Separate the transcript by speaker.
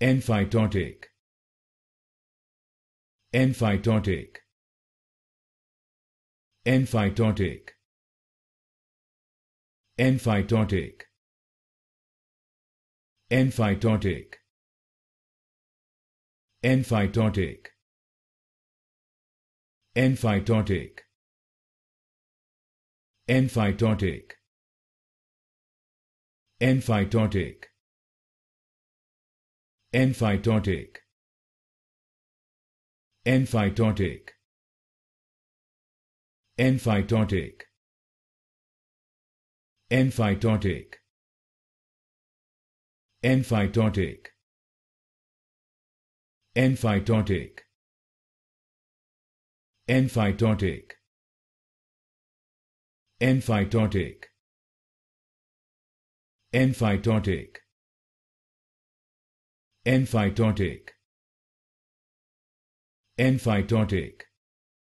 Speaker 1: Emphytotic. Emphytotic. Emphytotic. Emphytotic. Emphytotic. Emphytotic. Emphytotic. Emphytotic. Emphytotic. Emphytotic. Emphytotic. Emphytotic. Emphytotic. Emphytotic. Emphytotic. Emphytotic. Emphytotic. Emphytotic.